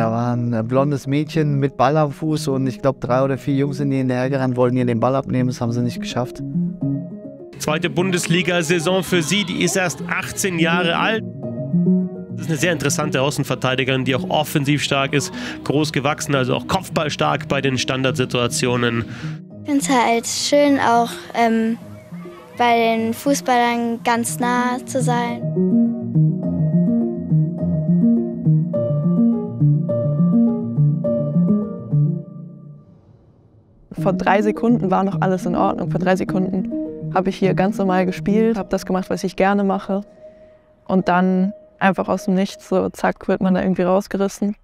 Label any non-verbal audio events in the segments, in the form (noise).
Da war ein blondes Mädchen mit Ball am Fuß und ich glaube drei oder vier Jungs sind ihr hinterhergerannt, wollten ihr den Ball abnehmen, das haben sie nicht geschafft. Zweite Bundesliga-Saison für sie, die ist erst 18 Jahre alt. Das ist eine sehr interessante Außenverteidigerin, die auch offensiv stark ist, groß gewachsen, also auch kopfballstark bei den Standardsituationen. Ich finde es halt schön, auch ähm, bei den Fußballern ganz nah zu sein. Vor drei Sekunden war noch alles in Ordnung. Vor drei Sekunden habe ich hier ganz normal gespielt, habe das gemacht, was ich gerne mache. Und dann einfach aus dem Nichts, so zack, wird man da irgendwie rausgerissen.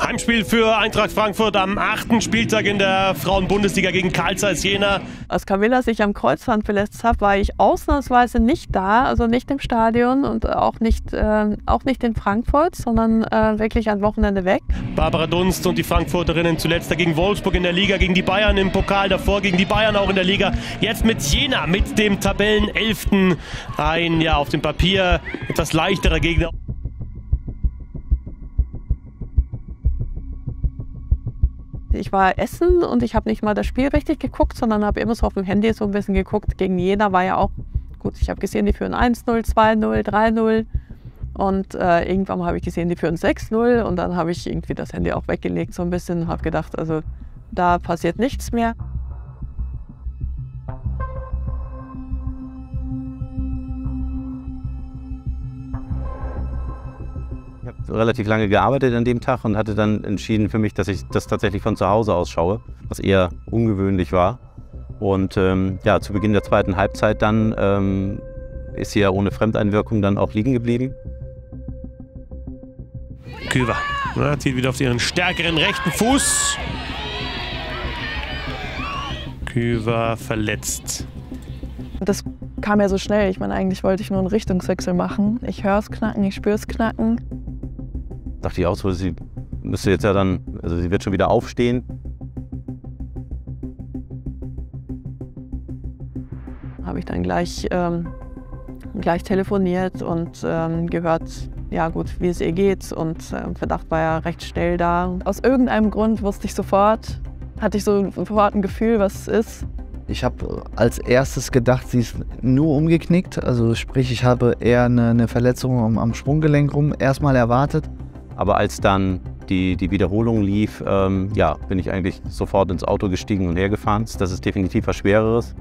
Heimspiel für Eintracht Frankfurt am achten Spieltag in der Frauenbundesliga gegen Karl Zeiss Jena. Als Camilla sich am Kreuzband verletzt hat, war ich ausnahmsweise nicht da, also nicht im Stadion und auch nicht, äh, auch nicht in Frankfurt, sondern äh, wirklich ein Wochenende weg. Barbara Dunst und die Frankfurterinnen zuletzt gegen Wolfsburg in der Liga, gegen die Bayern im Pokal, davor gegen die Bayern auch in der Liga. Jetzt mit Jena, mit dem Tabellenelften, ein ja auf dem Papier etwas leichterer Gegner. Ich war essen und ich habe nicht mal das Spiel richtig geguckt, sondern habe immer so auf dem Handy so ein bisschen geguckt. Gegen Jena war ja auch, gut, ich habe gesehen, die führen 1-0, 2-0, 3-0. Und äh, irgendwann habe ich gesehen, die führen 6-0 und dann habe ich irgendwie das Handy auch weggelegt so ein bisschen und habe gedacht, also da passiert nichts mehr. Relativ lange gearbeitet an dem Tag und hatte dann entschieden für mich, dass ich das tatsächlich von zu Hause aus schaue, was eher ungewöhnlich war. Und ähm, ja, zu Beginn der zweiten Halbzeit dann ähm, ist sie ja ohne Fremdeinwirkung dann auch liegen geblieben. Küver ja, zieht wieder auf ihren stärkeren rechten Fuß. Küver verletzt. Das kam ja so schnell. Ich meine, eigentlich wollte ich nur einen Richtungswechsel machen. Ich höre es knacken, ich spüre es knacken. Dachte ich auch so, sie müsste jetzt ja dann, also sie wird schon wieder aufstehen. Habe ich dann gleich, ähm, gleich telefoniert und ähm, gehört, ja gut, wie es ihr geht. Und äh, Verdacht war ja recht schnell da. Aus irgendeinem Grund wusste ich sofort, hatte ich so sofort ein Gefühl, was es ist. Ich habe als erstes gedacht, sie ist nur umgeknickt. Also sprich, ich habe eher eine, eine Verletzung am, am Sprunggelenk rum erstmal erwartet. Aber als dann die, die Wiederholung lief, ähm, ja, bin ich eigentlich sofort ins Auto gestiegen und hergefahren. Das ist definitiv was Schwereres.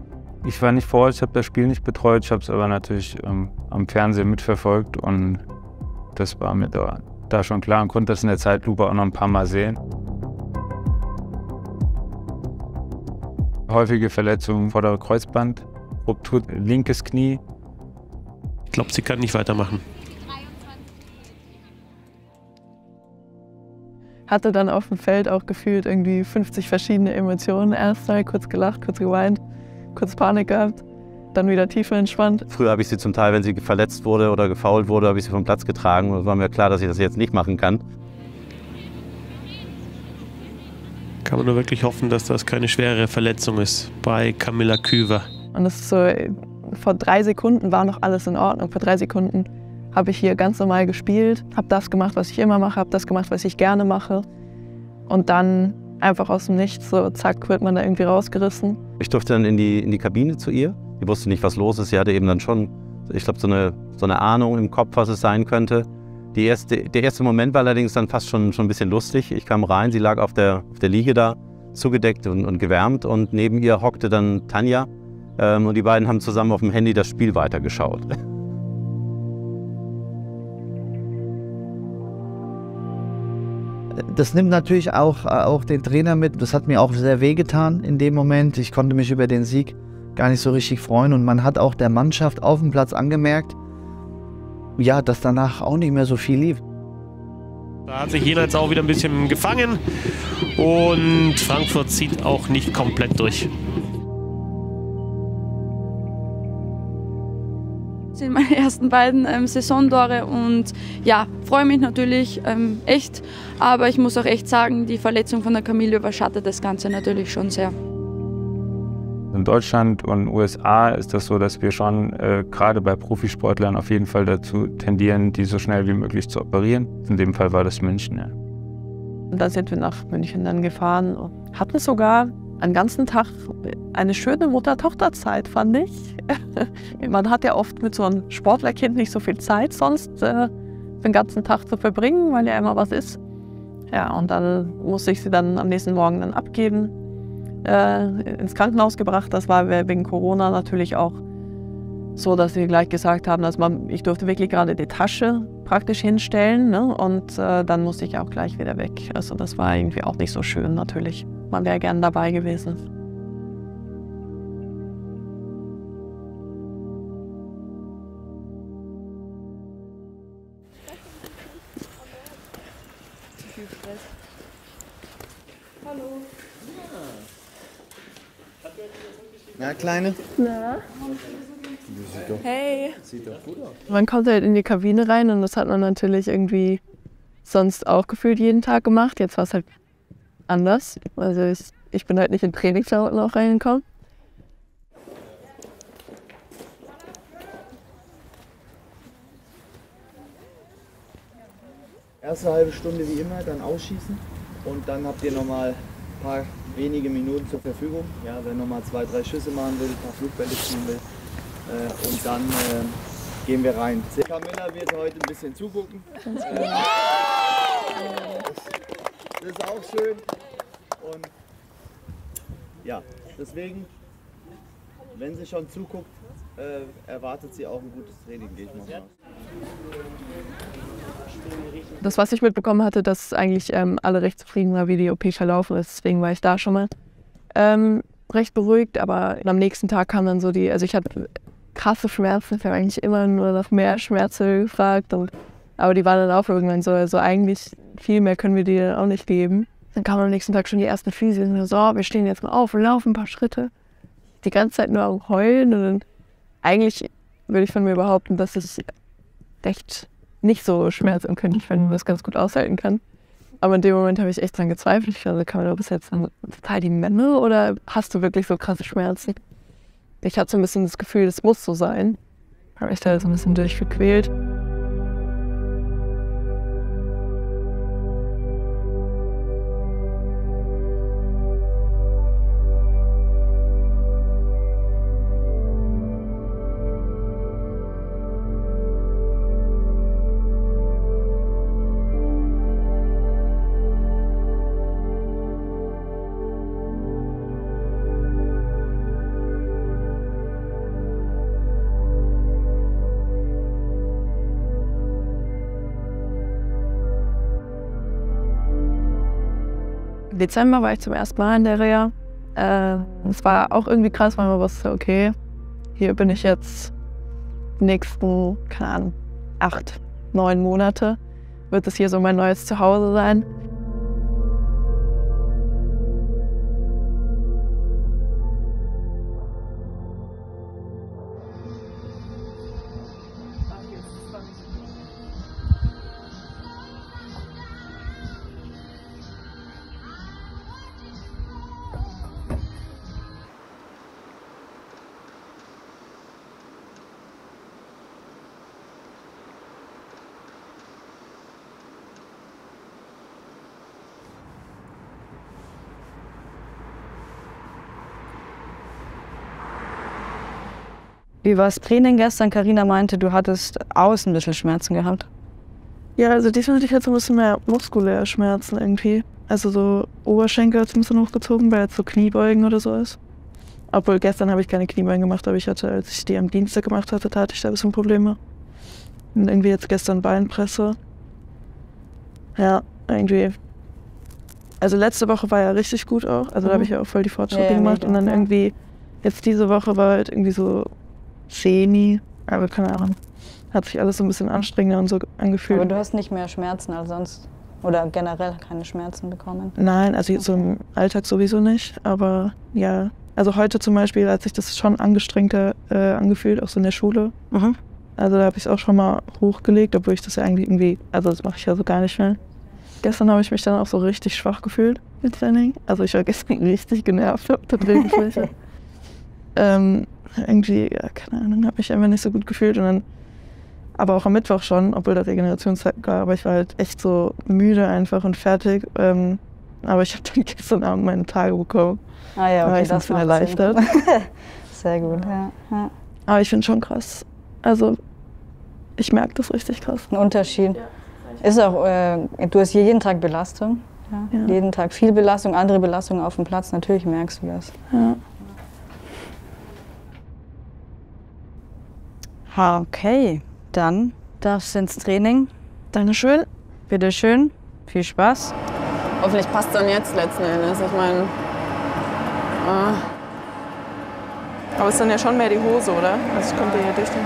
Ich war nicht vor Ort, ich habe das Spiel nicht betreut, ich habe es aber natürlich ähm, am Fernsehen mitverfolgt und das war mir da, da schon klar und konnte das in der Zeitlupe auch noch ein paar Mal sehen. Häufige Verletzungen vor der Kreuzband, Ruptur linkes Knie. Ich glaube, sie kann nicht weitermachen. Hatte dann auf dem Feld auch gefühlt irgendwie 50 verschiedene Emotionen. Erst mal kurz gelacht, kurz geweint, kurz Panik gehabt, dann wieder tiefer entspannt. Früher habe ich sie zum Teil, wenn sie verletzt wurde oder gefault wurde, habe ich sie vom Platz getragen. Und es war mir klar, dass ich das jetzt nicht machen kann. Kann man nur wirklich hoffen, dass das keine schwere Verletzung ist bei Camilla Küver. Und das ist so, vor drei Sekunden war noch alles in Ordnung. Vor drei Sekunden habe ich hier ganz normal gespielt, habe das gemacht, was ich immer mache, habe das gemacht, was ich gerne mache. Und dann einfach aus dem Nichts, so zack, wird man da irgendwie rausgerissen. Ich durfte dann in die, in die Kabine zu ihr. Sie wusste nicht, was los ist. Sie hatte eben dann schon, ich glaube, so eine, so eine Ahnung im Kopf, was es sein könnte. Die erste, der erste Moment war allerdings dann fast schon, schon ein bisschen lustig. Ich kam rein, sie lag auf der, auf der Liege da, zugedeckt und, und gewärmt. Und neben ihr hockte dann Tanja. Ähm, und die beiden haben zusammen auf dem Handy das Spiel weitergeschaut. (laughs) Das nimmt natürlich auch, auch den Trainer mit. Das hat mir auch sehr wehgetan in dem Moment. Ich konnte mich über den Sieg gar nicht so richtig freuen. Und man hat auch der Mannschaft auf dem Platz angemerkt, ja, dass danach auch nicht mehr so viel lief. Da hat sich Jena jetzt auch wieder ein bisschen gefangen und Frankfurt zieht auch nicht komplett durch. Sind meine (laughs) ersten beiden ähm, Saisontore und ja, freue mich natürlich ähm, echt, aber ich muss auch echt sagen, die Verletzung von der Camille überschattet das Ganze natürlich schon sehr. In Deutschland und USA ist das so, dass wir schon äh, gerade bei Profisportlern auf jeden Fall dazu tendieren, die so schnell wie möglich zu operieren. In dem Fall war das München. Ja. Und da sind wir nach München dann gefahren und hatten sogar einen ganzen Tag eine schöne Mutter-Tochter-Zeit, fand ich. (laughs) Man hat ja oft mit so einem Sportlerkind nicht so viel Zeit sonst äh, den ganzen Tag zu verbringen, weil ja immer was ist. Ja, und dann musste ich sie dann am nächsten Morgen dann abgeben, äh, ins Krankenhaus gebracht. Das war wegen Corona natürlich auch so, dass sie gleich gesagt haben, dass man, ich durfte wirklich gerade die Tasche praktisch hinstellen ne? und äh, dann musste ich auch gleich wieder weg. Also das war irgendwie auch nicht so schön natürlich. Man wäre gern dabei gewesen. Na, Kleine? Na? Hey. Sieht doch gut aus. Man kommt halt in die Kabine rein und das hat man natürlich irgendwie sonst auch gefühlt jeden Tag gemacht. Jetzt war es halt anders. Also ich, ich bin halt nicht in Trainingsklamotten auch reingekommen. Erste halbe Stunde wie immer, dann ausschießen und dann habt ihr nochmal ein paar wenige Minuten zur Verfügung. Ja, wer nochmal zwei, drei Schüsse machen will, ein paar Flugbälle ziehen will. Äh, und dann äh, gehen wir rein. Camilla wird heute ein bisschen zugucken. Äh, das ist auch schön. Und ja, deswegen, wenn sie schon zuguckt, äh, erwartet sie auch ein gutes Training, gehe ich mal aus. Das, was ich mitbekommen hatte, dass eigentlich ähm, alle recht zufrieden waren, wie die OP verlaufen ist. Deswegen war ich da schon mal ähm, recht beruhigt. Aber am nächsten Tag kam dann so die, also ich hatte krasse Schmerzen. Ich habe eigentlich immer nur nach mehr Schmerzen gefragt. Und, aber die waren dann auch irgendwann so, also eigentlich viel mehr können wir dir auch nicht geben. Dann kam am nächsten Tag schon die ersten Physio und so, wir stehen jetzt mal auf und laufen ein paar Schritte. Die ganze Zeit nur Heulen und dann, eigentlich würde ich von mir behaupten, dass ich echt nicht so schmerzempfindlich, wenn man das ganz gut aushalten kann. Aber in dem Moment habe ich echt dran gezweifelt. Ich dachte, kann man bis jetzt dann total die Memme oder hast du wirklich so krasse Schmerzen? Ich hatte so ein bisschen das Gefühl, es muss so sein. Habe ich da so ein bisschen durchgequält. Dezember war ich zum ersten Mal in der Reha. Äh, es war auch irgendwie krass, weil man wusste, okay, hier bin ich jetzt die nächsten, keine Ahnung, acht, neun Monate. Wird es hier so mein neues Zuhause sein. Wie war das Training gestern? Karina meinte, du hattest außen ein bisschen Schmerzen gehabt. Ja, also definitiv hatte ich ein bisschen mehr muskuläre Schmerzen irgendwie. Also so Oberschenkel hat ein bisschen hochgezogen, weil jetzt so Kniebeugen oder so ist. Obwohl gestern habe ich keine Kniebeugen gemacht, aber ich hatte, als ich die am Dienstag gemacht hatte, da hatte ich da ein bisschen Probleme. Und irgendwie jetzt gestern Beinpresse. Ja, irgendwie. Also letzte Woche war ja richtig gut auch. Also mhm. da habe ich ja auch voll die Fortschritte ja, gemacht. Und dann irgendwie, jetzt diese Woche war halt irgendwie so semi, aber keine Ahnung. Hat sich alles so ein bisschen anstrengender und so angefühlt. Aber du hast nicht mehr Schmerzen als sonst? Oder generell keine Schmerzen bekommen? Nein, also okay. so im Alltag sowieso nicht. Aber ja, also heute zum Beispiel hat sich das schon angestrengter äh, angefühlt, auch so in der Schule. Mhm. Also da habe ich es auch schon mal hochgelegt, obwohl ich das ja eigentlich irgendwie, also das mache ich ja so gar nicht mehr. Gestern habe ich mich dann auch so richtig schwach gefühlt mit Training. Also ich war gestern (laughs) richtig genervt auf der Drehfläche. ähm, irgendwie, ja, keine Ahnung, habe mich einfach nicht so gut gefühlt und dann aber auch am Mittwoch schon, obwohl da Regenerationszeit war, aber ich war halt echt so müde einfach und fertig. Ähm, aber ich habe dann (laughs) gestern Abend meine Tage bekommen. Ah ja, okay, da war ich das ein bisschen erleichtert. (laughs) Sehr gut, ja. ja. Aber ich finde schon krass. Also ich merke das richtig krass. Ein Unterschied. Ist auch, äh, du hast hier jeden Tag Belastung. Ja? Ja. Jeden Tag viel Belastung, andere Belastungen auf dem Platz. Natürlich merkst du das. Ja. Ha, okay. Dann darfst du ins Training. Dankeschön. Bitte schön. Viel Spaß. Hoffentlich passt dann jetzt letzten Endes. Ich meine. Ah. Aber es ist dann ja schon mehr die Hose, oder? Also kommt ihr hier durch den.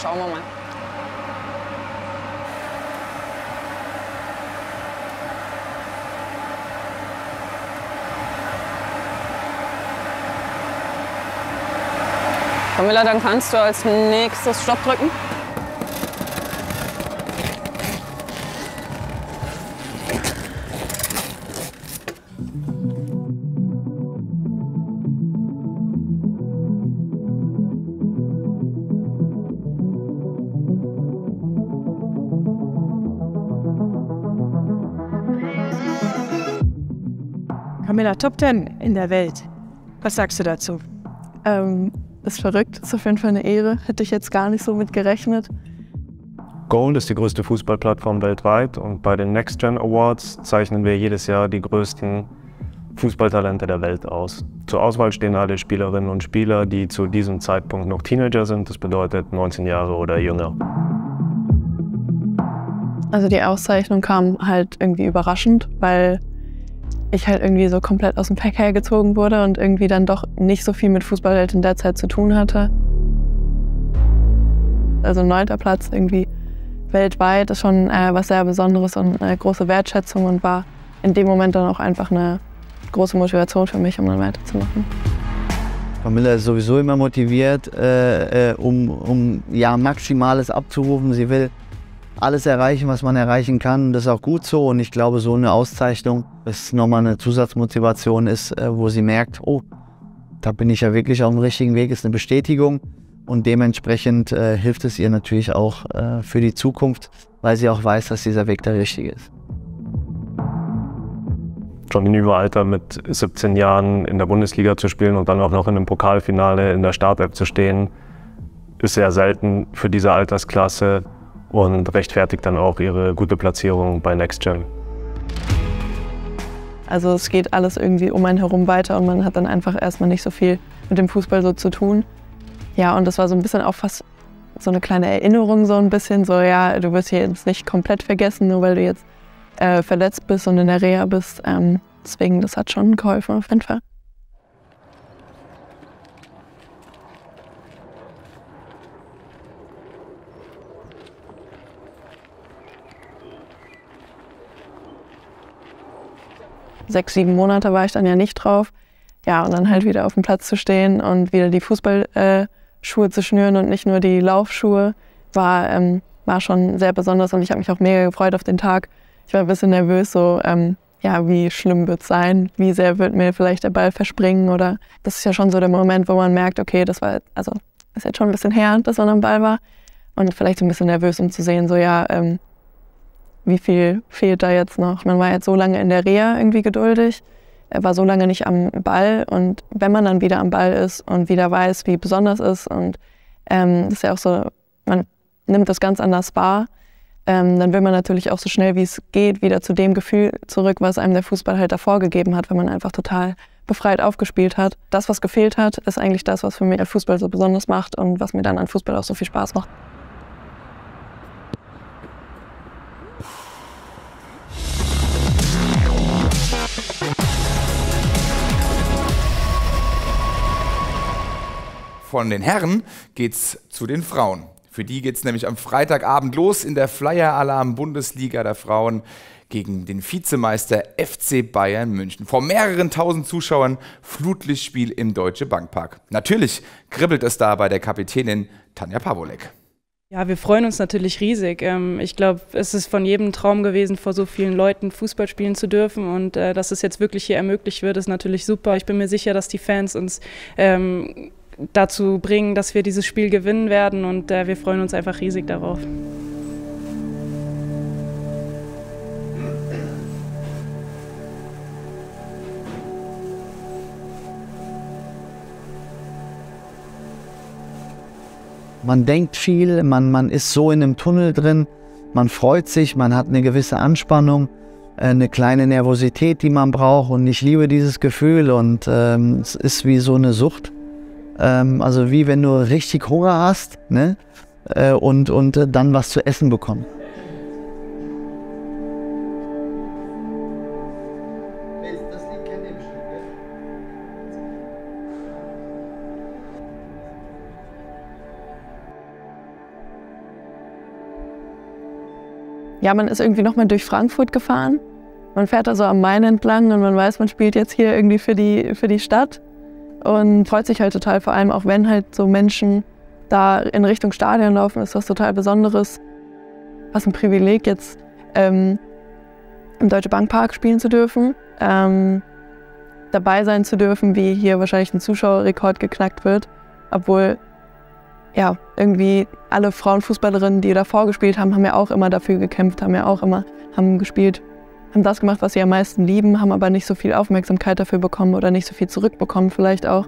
Schauen wir mal. Camilla, dann kannst du als nächstes Stopp drücken. Camilla, Top 10 in der Welt. Was sagst du dazu? Ähm, ist verrückt, ist auf jeden Fall eine Ehre. Hätte ich jetzt gar nicht so mit gerechnet. Gold ist die größte Fußballplattform weltweit und bei den Next Gen Awards zeichnen wir jedes Jahr die größten Fußballtalente der Welt aus. Zur Auswahl stehen alle Spielerinnen und Spieler, die zu diesem Zeitpunkt noch Teenager sind, das bedeutet 19 Jahre oder jünger. Also die Auszeichnung kam halt irgendwie überraschend, weil ich halt irgendwie so komplett aus dem Pack hergezogen wurde und irgendwie dann doch nicht so viel mit Fußball halt in der Zeit zu tun hatte. Also neunter Platz irgendwie weltweit ist schon äh, was sehr Besonderes und eine große Wertschätzung und war in dem Moment dann auch einfach eine große Motivation für mich, um dann weiterzumachen. Camilla ist sowieso immer motiviert, äh, äh, um, um ja, Maximales abzurufen. Sie will alles erreichen, was man erreichen kann. Das ist auch gut so. Und ich glaube, so eine Auszeichnung ist nochmal eine Zusatzmotivation, ist, äh, wo sie merkt, oh, da bin ich ja wirklich auf dem richtigen Weg, ist eine Bestätigung. Und dementsprechend äh, hilft es ihr natürlich auch äh, für die Zukunft, weil sie auch weiß, dass dieser Weg der richtige ist. Schon im Überalter mit 17 Jahren in der Bundesliga zu spielen und dann auch noch in einem Pokalfinale in der Startelf zu stehen, ist sehr selten für diese Altersklasse und rechtfertigt dann auch ihre gute Platzierung bei Next Gen. Also es geht alles irgendwie um einen herum weiter und man hat dann einfach erstmal nicht so viel mit dem Fußball so zu tun. Ja, und das war so ein bisschen auch fast so eine kleine Erinnerung, so ein bisschen so, ja, du wirst hier jetzt nicht komplett vergessen, nur weil du jetzt äh, verletzt bist und in der Reha bist. Ähm, deswegen, das hat schon geholfen auf jeden Fall. Sechs, sieben Monate war ich dann ja nicht drauf. Ja, und dann halt wieder auf dem Platz zu stehen und wieder die Fußballschuhe äh, zu schnüren und nicht nur die Laufschuhe, war, ähm, war schon sehr besonders und ich habe mich auch mega gefreut auf den Tag. Ich war ein bisschen nervös, so, ähm, ja, wie schlimm wird es sein? Wie sehr wird mir vielleicht der Ball verspringen? Oder das ist ja schon so der Moment, wo man merkt, okay, das war, also ist jetzt schon ein bisschen her, dass man am Ball war. Und vielleicht so ein bisschen nervös, um zu sehen, so, ja, ähm, wie viel fehlt da jetzt noch? Man war jetzt so lange in der Reha irgendwie geduldig, war so lange nicht am Ball und wenn man dann wieder am Ball ist und wieder weiß, wie besonders es ist und ähm, das ist ja auch so, man nimmt das ganz anders wahr, ähm, dann will man natürlich auch so schnell wie es geht wieder zu dem Gefühl zurück, was einem der Fußball halt davor gegeben hat, wenn man einfach total befreit aufgespielt hat. Das, was gefehlt hat, ist eigentlich das, was für mich Fußball so besonders macht und was mir dann an Fußball auch so viel Spaß macht. Von den Herren geht's zu den Frauen. Für die geht's nämlich am Freitagabend los in der Flyer-Alarm Bundesliga der Frauen gegen den Vizemeister FC Bayern München. Vor mehreren tausend Zuschauern Flutlichtspiel im Deutsche Bankpark. Natürlich kribbelt es da bei der Kapitänin Tanja Pawolek. Ja, wir freuen uns natürlich riesig. Ähm, ich glaube, es ist von jedem Traum gewesen, vor so vielen Leuten Fußball spielen zu dürfen. Und äh, dass es jetzt wirklich hier ermöglicht wird, ist natürlich super. Ich bin mir sicher, dass die Fans uns ähm, dazu bringen, dass wir dieses Spiel gewinnen werden. Und äh, wir freuen uns einfach riesig darauf. Man denkt viel, man, man ist so in einem Tunnel drin, man freut sich, man hat eine gewisse Anspannung, äh, eine kleine Nervosität, die man braucht. Und ich liebe dieses Gefühl und ähm, es ist wie so eine Sucht. Ähm, also wie wenn du richtig Hunger hast ne? Äh, und, und dann was zu essen bekommst. ja, man ist irgendwie nochmal durch Frankfurt gefahren. Man fährt da so am Main entlang und man weiß, man spielt jetzt hier irgendwie für die, für die Stadt und freut sich halt total, vor allem auch wenn halt so Menschen da in Richtung Stadion laufen, ist was total Besonderes. Was ein Privileg jetzt ähm, im Deutsche Bank Park spielen zu dürfen, ähm, dabei sein zu dürfen, wie hier wahrscheinlich ein Zuschauerrekord geknackt wird, obwohl ja, irgendwie alle Frauenfußballerinnen, die davor gespielt haben, haben ja auch immer dafür gekämpft, haben ja auch immer, haben gespielt, haben das gemacht, was sie am meisten lieben, haben aber nicht so viel Aufmerksamkeit dafür bekommen oder nicht so viel zurückbekommen vielleicht auch.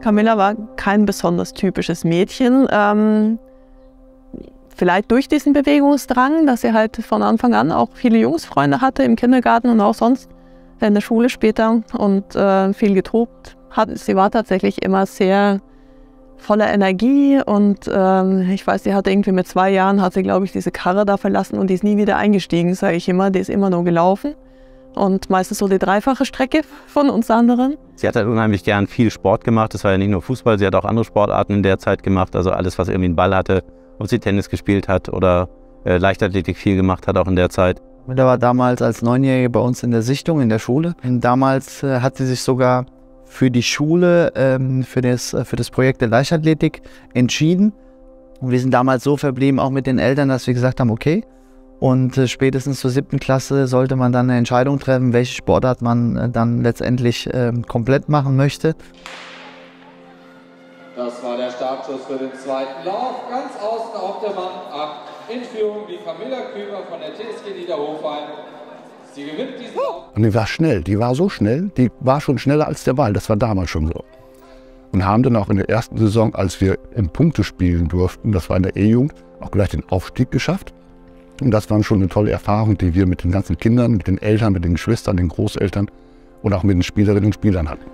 Camilla war kein besonders typisches Mädchen. Ähm, vielleicht durch diesen Bewegungsdrang, dass sie halt von Anfang an auch viele Jungsfreunde hatte im Kindergarten und auch sonst in der Schule später und äh, viel getobt hat. Sie war tatsächlich immer sehr voller Energie und ähm, ich weiß, sie hatte irgendwie mit zwei Jahren, hat sie glaube ich diese Karre da verlassen und die ist nie wieder eingestiegen, sage ich immer, die ist immer nur gelaufen und meistens so die dreifache Strecke von uns anderen. Sie hat halt unheimlich gern viel Sport gemacht. Das war ja nicht nur Fußball, sie hat auch andere Sportarten in der Zeit gemacht. Also alles, was irgendwie einen Ball hatte, ob sie Tennis gespielt hat oder äh, Leichtathletik viel gemacht hat, auch in der Zeit. Miller war damals als Neunjährige bei uns in der Sichtung in der Schule. Und damals äh, hat sie sich sogar für die Schule, ähm, für, das, äh, für das Projekt der Leichtathletik entschieden. Und wir sind damals so verblieben, auch mit den Eltern, dass wir gesagt haben, okay, und äh, spätestens zur siebten Klasse sollte man dann eine Entscheidung treffen, welche Sportart man äh, dann letztendlich äh, komplett machen möchte. Das war der Startschuss für den zweiten Lauf. Ganz außen auf der Mann 8 in Führung die Camilla Kümer von der TSG Niederhofheim. Sie gewinnt diesen Lauf. Und die war schnell, die war so schnell, die war schon schneller als der Ball. Das war damals schon so. Und haben dann auch in der ersten Saison, als wir im Punkte spielen durften, das war in der E-Jugend, auch gleich den Aufstieg geschafft. Und das war schon eine tolle Erfahrung, die wir mit den ganzen Kindern, mit den Eltern, mit den Geschwistern, den Großeltern und auch mit den Spielerinnen und Spielern hatten.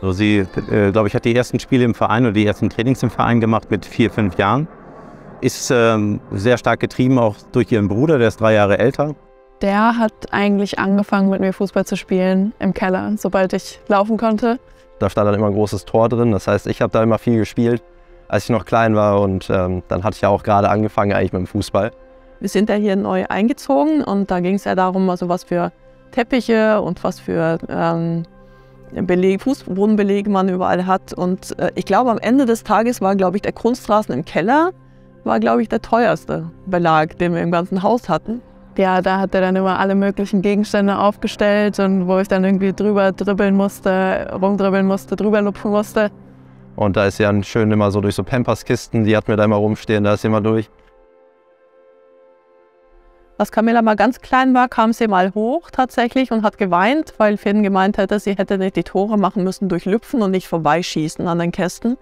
So, sie, äh, glaube ich, hat die ersten Spiele im Verein oder die ersten Trainings im Verein gemacht mit vier, fünf Jahren ist ähm, sehr stark getrieben auch durch ihren Bruder, der ist drei Jahre älter. Der hat eigentlich angefangen mit mir Fußball zu spielen im Keller, sobald ich laufen konnte. Da stand dann immer ein großes Tor drin, das heißt, ich habe da immer viel gespielt, als ich noch klein war und ähm, dann hatte ich ja auch gerade angefangen eigentlich mit dem Fußball. Wir sind ja hier neu eingezogen und da ging es ja darum, also was für Teppiche und was für ähm, Beleg, Fußbodenbelege man überall hat. Und äh, ich glaube, am Ende des Tages war, glaube ich, der Kunstrasen im Keller war, glaube ich, der teuerste Belag, den wir im ganzen Haus hatten. ja, da hat er dann immer alle möglichen Gegenstände aufgestellt und wo ich dann irgendwie drüber dribbeln musste, rumdribbeln musste, drüber lupfen musste. Und da ist ja schön immer so durch so Pampers-Kisten, die hat mir da immer rumstehen, da ist sie immer durch. Als Camilla mal ganz klein war, kam sie mal hoch tatsächlich und hat geweint, weil Finn gemeint hätte, sie hätte nicht die Tore machen müssen durch Lüpfen und nicht vorbeischießen an den Kästen.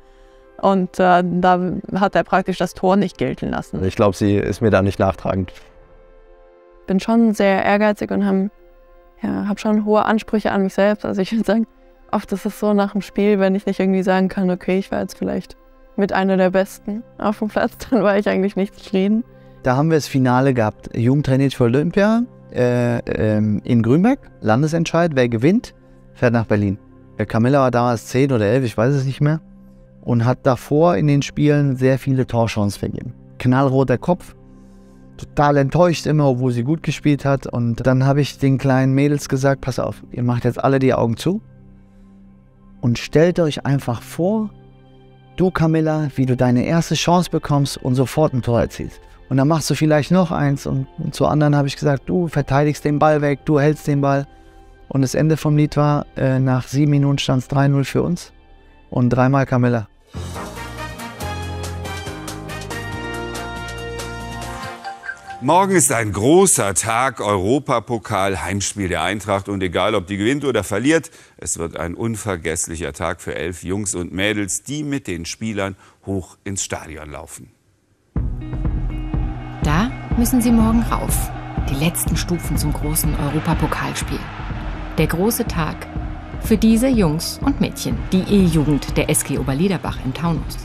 Und äh, da hat er praktisch das Tor nicht gelten lassen. Ich glaube, sie ist mir da nicht nachtragend. Bin schon sehr ehrgeizig und habe ja, hab schon hohe Ansprüche an mich selbst. Also ich würde sagen, oft ist es so nach dem Spiel, wenn ich nicht irgendwie sagen kann, okay, ich war jetzt vielleicht mit einer der Besten auf dem Platz, (laughs) dann war ich eigentlich nicht zufrieden. Da haben wir das Finale gehabt. Jugendtrainiert für Olympia äh, ähm, in Grünberg. Landesentscheid. Wer gewinnt, fährt nach Berlin. Der Camilla war damals 10 oder 11, ich weiß es nicht mehr. Und hat davor in den Spielen sehr viele Torchancen vergeben. Knallroter Kopf. Total enttäuscht immer, obwohl sie gut gespielt hat. Und dann habe ich den kleinen Mädels gesagt, pass auf, ihr macht jetzt alle die Augen zu. Und stellt euch einfach vor, du Camilla, wie du deine erste Chance bekommst und sofort ein Tor erzielst. Und dann machst du vielleicht noch eins. Und, und zu anderen habe ich gesagt, du verteidigst den Ball weg, du hältst den Ball. Und das Ende vom Lied war, äh, nach sieben Minuten stand es 3-0 für uns und dreimal Camilla. Morgen ist ein großer Tag, Europapokal, Heimspiel der Eintracht. Und egal, ob die gewinnt oder verliert, es wird ein unvergesslicher Tag für elf Jungs und Mädels, die mit den Spielern hoch ins Stadion laufen. Da müssen sie morgen rauf. Die letzten Stufen zum großen Europapokalspiel. Der große Tag für diese Jungs und Mädchen, die E-Jugend der SG Oberliederbach im Taunus.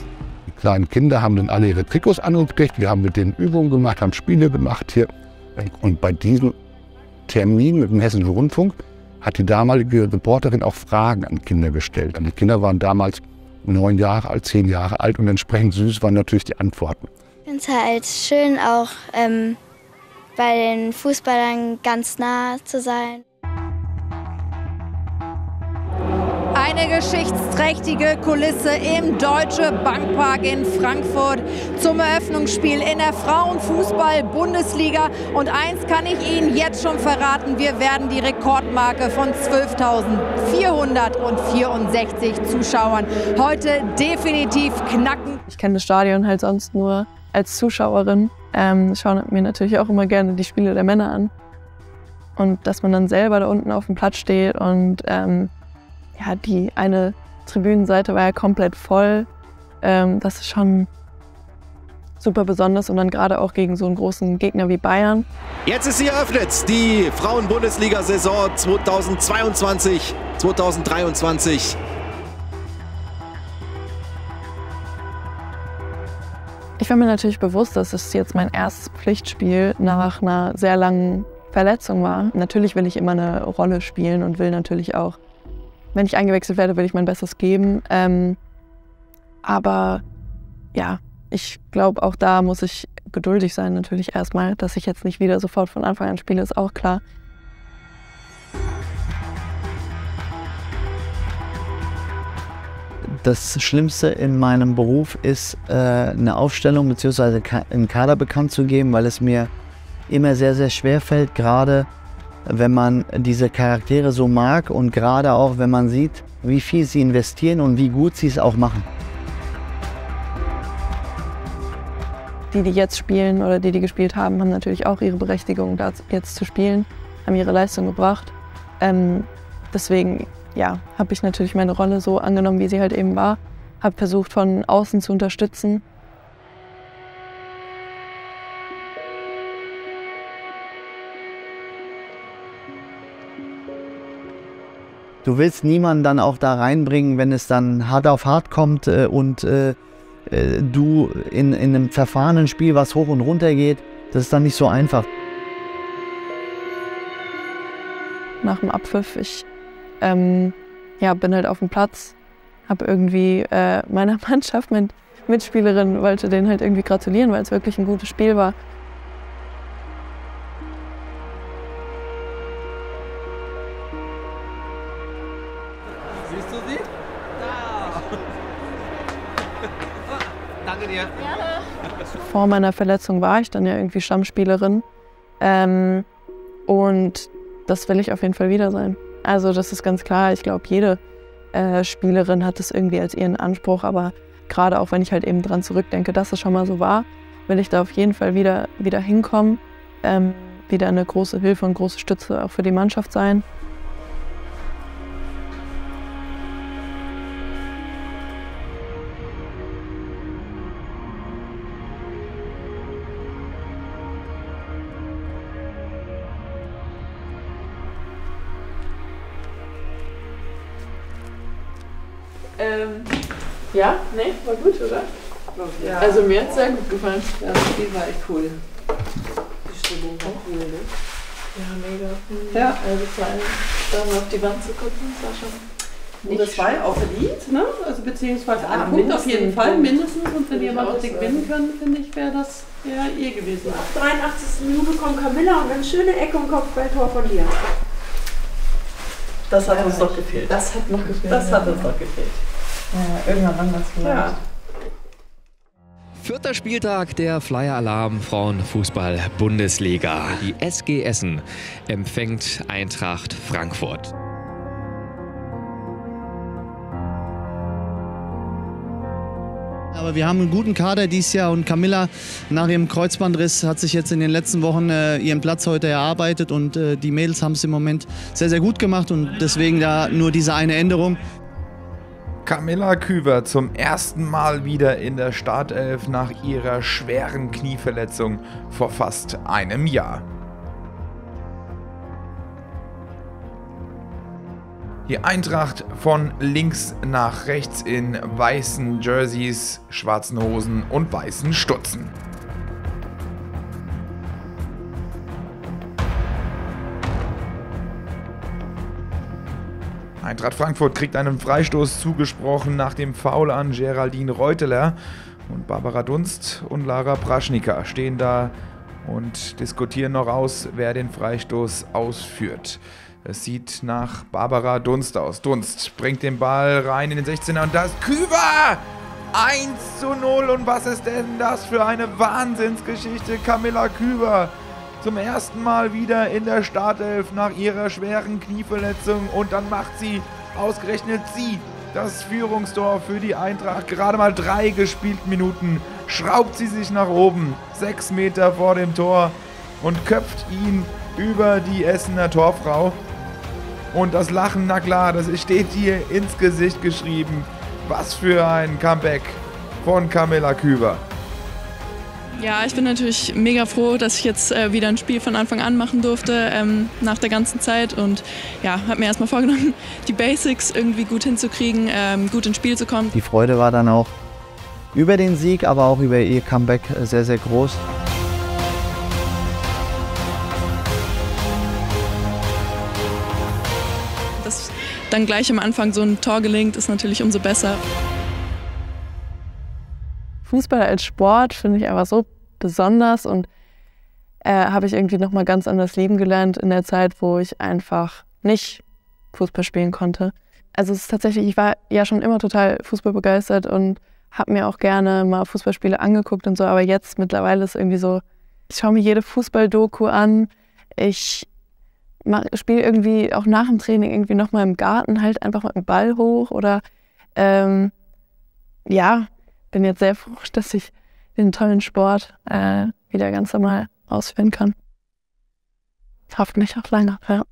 Die kleinen Kinder haben dann alle ihre Trikots angekriegt. Wir haben mit denen Übungen gemacht, haben Spiele gemacht hier. Und bei diesem Termin mit dem Hessischen Rundfunk hat die damalige Reporterin auch Fragen an Kinder gestellt. Die Kinder waren damals neun Jahre alt, zehn Jahre alt und entsprechend süß waren natürlich die Antworten. Ich finde es halt schön, auch ähm, bei den Fußballern ganz nah zu sein. Eine geschichtsträchtige Kulisse im Deutsche Bankpark in Frankfurt zum Eröffnungsspiel in der Frauenfußball-Bundesliga. Und eins kann ich Ihnen jetzt schon verraten, wir werden die Rekordmarke von 12.464 Zuschauern heute definitiv knacken. Ich kenne das Stadion halt sonst nur als Zuschauerin. Ähm, schauen mir natürlich auch immer gerne die Spiele der Männer an. Und dass man dann selber da unten auf dem Platz steht und ähm, ja, die eine Tribünenseite war ja komplett voll. Ähm, das ist schon super besonders und dann gerade auch gegen so einen großen Gegner wie Bayern. Jetzt ist sie eröffnet, die Frauen-Bundesliga-Saison 2022, 2023. Ich war mir natürlich bewusst, dass es jetzt mein erstes Pflichtspiel nach einer sehr langen Verletzung war. Natürlich will ich immer eine Rolle spielen und will natürlich auch wenn ich eingewechselt werde, will ich mein Bestes geben. Ähm, aber ja, ich glaube, auch da muss ich geduldig sein, natürlich erstmal. Dass ich jetzt nicht wieder sofort von Anfang an spiele, ist auch klar. Das Schlimmste in meinem Beruf ist, äh, eine Aufstellung bzw. einen Kader bekannt zu geben, weil es mir immer sehr, sehr schwer fällt, gerade wenn man diese Charaktere so mag und gerade auch, wenn man sieht, wie viel sie investieren und wie gut sie es auch machen. Die, die jetzt spielen oder die, die gespielt haben, haben natürlich auch ihre Berechtigung, da jetzt zu spielen, haben ihre Leistung gebracht. Ähm, deswegen ja, habe ich natürlich meine Rolle so angenommen, wie sie halt eben war, habe versucht, von außen zu unterstützen du willst niemanden dann auch da reinbringen, wenn es dann hart auf hart kommt äh, und äh, äh, du in, in einem zerfahrenen Spiel, was hoch und runter geht. Das ist dann nicht so einfach. Nach dem Abpfiff, ich ähm, ja, bin halt auf dem Platz, habe irgendwie äh, meiner (laughs) Mannschaft, meine Mitspielerin, wollte denen halt irgendwie gratulieren, weil es wirklich ein gutes Spiel war. Vor meiner Verletzung war ich dann ja irgendwie Stammspielerin. Ähm, und das will ich auf jeden Fall wieder sein. Also das ist ganz klar. Ich glaube, jede äh, Spielerin hat das irgendwie als ihren Anspruch. Aber gerade auch wenn ich halt eben dran zurückdenke, dass es schon mal so war, will ich da auf jeden Fall wieder, wieder hinkommen. Ähm, wieder eine große Hilfe und große Stütze auch für die Mannschaft sein. Ähm, ja, nee, war gut, oder? Ja. Also mir hat es sehr gut gefallen. Ja, das Spiel war echt cool. Die Stimmung war cool, ne? Ja, mega. Ja. Also vor allem da mal auf die Wand zu gucken, das war schon. Und das war ja auch verdient, ne? Also beziehungsweise Ja, ein Punkt auf jeden Fall, mindestens. Und wenn jemand hätte sagen. gewinnen können, finde ich, wäre das ja ihr gewesen. Ab 83. Minute kommt Camilla und dann schöne Ecke und Kopfballtor von dir. Das hat uns doch gefehlt. Das hat noch gefehlt. Das ja. hat uns doch gefehlt. Ja, irgendwann anders vielleicht. Ja. Vierter Spieltag der Flyer Alarm Frauenfußball Bundesliga. Die SG Essen empfängt Eintracht Frankfurt. Aber wir haben einen guten Kader dieses Jahr und Camilla nach ihrem Kreuzbandriss hat sich jetzt in den letzten Wochen äh, ihren Platz heute erarbeitet und äh, die Mädels haben es im Moment sehr, sehr gut gemacht und deswegen da nur diese eine Änderung. Camilla Küber zum ersten Mal wieder in der Startelf nach ihrer schweren Knieverletzung vor fast einem Jahr. Die Eintracht von links nach rechts in weißen Jerseys, schwarzen Hosen und weißen Stutzen. Eintracht Frankfurt kriegt einen Freistoß zugesprochen nach dem Foul an Geraldine Reuteler. Und Barbara Dunst und Lara Praschnika stehen da und diskutieren noch aus, wer den Freistoß ausführt. Es sieht nach Barbara Dunst aus. Dunst bringt den Ball rein in den 16er und das Küber! 1 zu 0 und was ist denn das für eine Wahnsinnsgeschichte? Camilla Küber zum ersten Mal wieder in der Startelf nach ihrer schweren Knieverletzung und dann macht sie ausgerechnet sie das Führungstor für die Eintracht. Gerade mal drei gespielt Minuten schraubt sie sich nach oben, sechs Meter vor dem Tor und köpft ihn über die Essener Torfrau. Und das Lachen, na klar, das steht hier ins Gesicht geschrieben. Was für ein Comeback von Camilla Küber. Ja, ich bin natürlich mega froh, dass ich jetzt äh, wieder ein Spiel von Anfang an machen durfte, ähm, nach der ganzen Zeit. Und ja, habe mir erstmal vorgenommen, (laughs) die Basics irgendwie gut hinzukriegen, ähm, gut ins Spiel zu kommen. Die Freude war dann auch über den Sieg, aber auch über ihr Comeback äh, sehr, sehr groß. Dann gleich am Anfang so ein Tor gelingt, ist natürlich umso besser. Fußball als Sport finde ich einfach so besonders und äh, habe ich irgendwie nochmal ganz anders lieben gelernt in der Zeit, wo ich einfach nicht Fußball spielen konnte. Also es ist tatsächlich, ich war ja schon immer total Fußball begeistert und habe mir auch gerne mal Fußballspiele angeguckt und so, aber jetzt mittlerweile ist irgendwie so, ich schaue mir jede Fußball-Doku an, ich spiele irgendwie auch nach dem Training irgendwie nochmal im Garten halt einfach mit dem Ball hoch oder ähm, ja, bin jetzt sehr froh, (laughs) dass ich den tollen Sport äh, wieder ganz normal ausführen kann. Hofft mich auch lange, ja.